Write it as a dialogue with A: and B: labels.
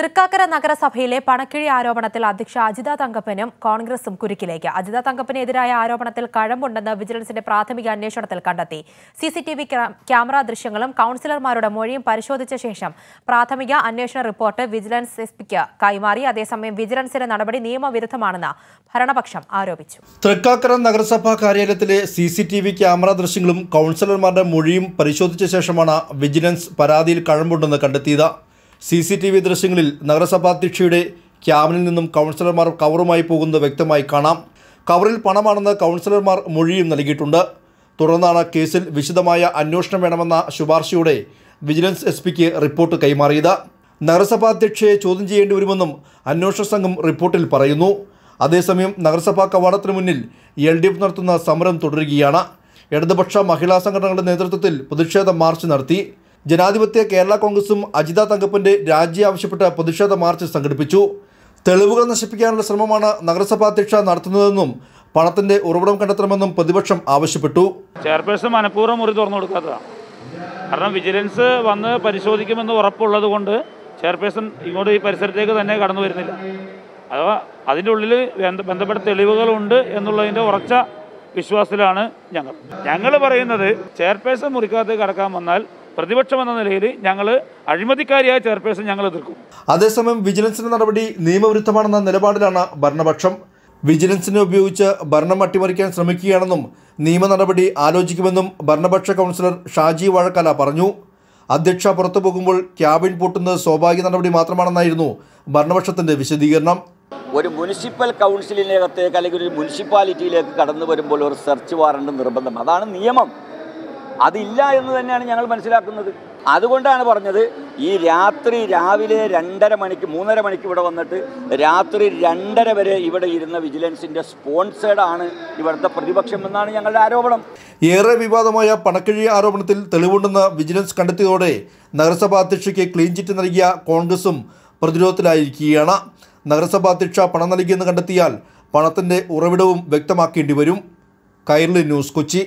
A: തൃക്കാക്കര നഗരസഭയിലെ പണക്കിഴി ആരോപണത്തിൽ അധ്യക്ഷ അജിത തങ്കപ്പനും കോൺഗ്രസും കുരുക്കിലേക്ക്. അജിത തങ്കപ്പനെതിരായ ആരോപണത്തിൽ കഴമ്പുണ്ടെന്ന് വിജിലൻസിന്റെ പ്രാഥമിക അന്വേഷണത്തിൽ കണ്ടെത്തി. സിസിടിവി ക്യാമറ ദൃശ്യങ്ങളും കൌൺസിലർമാരുടെ മൊഴിയും പരിശോധിച്ച ശേഷം പ്രാഥമിക അന്വേഷണ റിപ്പോർട്ട് വിജിലൻസ് എസ് പിക്ക് കൈമാറി. അതേസമയം വിജിലൻസിന്റെ നടപടി നിയമവിരുദ്ധമാണെന്ന് ഭരണപക്ഷം ആരോപിച്ചു.
B: തൃക്കാക്കര നഗരസഭാ കാര്യാലയത്തിലെ സിസിടിവി ക്യാമറ ദൃശ്യങ്ങളും കൌൺസിലർമാരുടെ മൊഴിയും പരിശോധിച്ച ശേഷമാണ് വിജിലൻസ് പരാതിയിൽ കഴമ്പുണ്ടെന്ന് കണ്ടെത്തിയത്. സി സി ടി വി ദൃശ്യങ്ങളിൽ നഗരസഭാധ്യക്ഷയുടെ ക്യാബിനിൽ നിന്നും കൗൺസിലർമാർ കവറുമായി പോകുന്നത് വ്യക്തമായി കാണാം. കവറിൽ പണമാണെന്ന് കൗൺസിലർമാർ മൊഴിയും നൽകിയിട്ടുണ്ട്. തുടർന്നാണ് കേസിൽ വിശദമായ അന്വേഷണം വേണമെന്ന ശുപാർശയോടെ വിജിലൻസ് എസ് പിക്ക് റിപ്പോർട്ട് കൈമാറിയത്. നഗരസഭാധ്യക്ഷയെ ചോദ്യം ചെയ്യേണ്ടി വരുമെന്നും അന്വേഷണ സംഘം റിപ്പോർട്ടിൽ പറയുന്നു. അതേസമയം നഗരസഭാ കവാടത്തിന് മുന്നിൽ എൽ ഡി എഫ് നടത്തുന്ന സമരം തുടരുകയാണ്. ഇടതുപക്ഷ മഹിളാ സംഘടനകളുടെ നേതൃത്വത്തിൽ പ്രതിഷേധ മാർച്ച് നടത്തി. ജനാധിപത്യ കേരള കോൺഗ്രസും അജിത തങ്കപ്പന്റെ രാജി ആവശ്യപ്പെട്ട് പ്രതിഷേധ മാർച്ച് സംഘടിപ്പിച്ചു. തെളിവുകൾ നശിപ്പിക്കാനുള്ള ശ്രമമാണ് നഗരസഭാ അധ്യക്ഷ നടത്തുന്നതെന്നും പണത്തിന്റെ ഉറവിടം കണ്ടെത്തണമെന്നും പ്രതിപക്ഷം ആവശ്യപ്പെട്ടു.
C: ചെയർപേഴ്സൺ മനഃപൂർവം മുറി തുറന്നു കൊടുക്കാത്തതാണ് കാരണം വിജിലൻസ് വന്ന് പരിശോധിക്കുമെന്ന് ഉറപ്പുള്ളത് കൊണ്ട് ചെയർപേഴ്സൺ ഇങ്ങോട്ട് ഈ പരിസരത്തേക്ക് തന്നെ കടന്നു വരുന്നില്ല. അഥവാ അതിന്റെ ഉള്ളിൽ ബന്ധപ്പെട്ട തെളിവുകളുണ്ട് എന്നുള്ളതിന്റെ ഉറച്ച വിശ്വാസത്തിലാണ് ഞങ്ങൾ. ഞങ്ങൾ പറയുന്നത് ചെയർപേഴ്സൺ മുറിക്കകത്തേക്ക് കടക്കാൻ വന്നാൽ പ്രതിപക്ഷം എന്ന നിലയിൽ ഞങ്ങൾ അഴിമതിക്കാരിയായ ചെയർപേഴ്സൺ ഞങ്ങൾ എതിർക്കും.
B: അതേസമയം വിജിലൻസിന്റെ നടപടി നിയമവിരുദ്ധമാണെന്ന നിലപാടിലാണ് ഭരണപക്ഷം. വിജിലൻസിനെ ഉപയോഗിച്ച് ഭരണം അട്ടിമറിക്കാൻ ശ്രമിക്കുകയാണെന്നും നിയമ നടപടി ആലോചിക്കുമെന്നും ഭരണപക്ഷ കൗൺസിലർ ഷാജി വാഴക്കാല പറഞ്ഞു. അധ്യക്ഷ പുറത്തു പോകുമ്പോൾ ക്യാബിൻ പൂട്ടുന്നത് സ്വാഭാവിക നടപടി മാത്രമാണെന്നായിരുന്നു ഭരണപക്ഷത്തിന്റെ വിശദീകരണം.
D: ഒരു മുനിസിപ്പൽ കൗൺസിലിനകത്തേക്ക് അല്ലെങ്കിൽ ഒരു മുനിസിപ്പാലിറ്റിയിലേക്ക് കടന്നു വരുമ്പോൾ ഒരു സെർച്ച് വാറണ്ട് നിർബന്ധം. അതാണ് നിയമം. അതില്ല എന്ന് തന്നെയാണ് ഞങ്ങൾ മനസ്സിലാക്കുന്നത്. അതുകൊണ്ടാണ് പറഞ്ഞത് ഈ രാത്രി രാവിലെ രണ്ടര മണിക്ക് മൂന്നര മണിക്ക് ഇവിടെ വന്നിട്ട് രാത്രി രണ്ടര വരെ ഇവിടെ ഇരുന്ന വിജിലൻസിന്റെ സ്പോൺസേഡ് ആണ് ഇവിടുത്തെ പ്രതിപക്ഷം എന്നാണ് ഞങ്ങളുടെ ആരോപണം.
B: ഏറെ വിവാദമായ പണക്കിഴി ആരോപണത്തിൽ തെളിവുണ്ടെന്ന് വിജിലൻസ് കണ്ടെത്തിയതോടെ നഗരസഭാ അധ്യക്ഷയ്ക്ക് ക്ലീൻ ചിറ്റ് നൽകിയ കോൺഗ്രസും പ്രതിരോധത്തിലായിരിക്കുകയാണ്. നഗരസഭാ അധ്യക്ഷ പണം നൽകിയെന്ന് കണ്ടെത്തിയാൽ പണത്തിന്റെ ഉറവിടവും വ്യക്തമാക്കേണ്ടി വരും. കൈരളി ന്യൂസ് കൊച്ചി.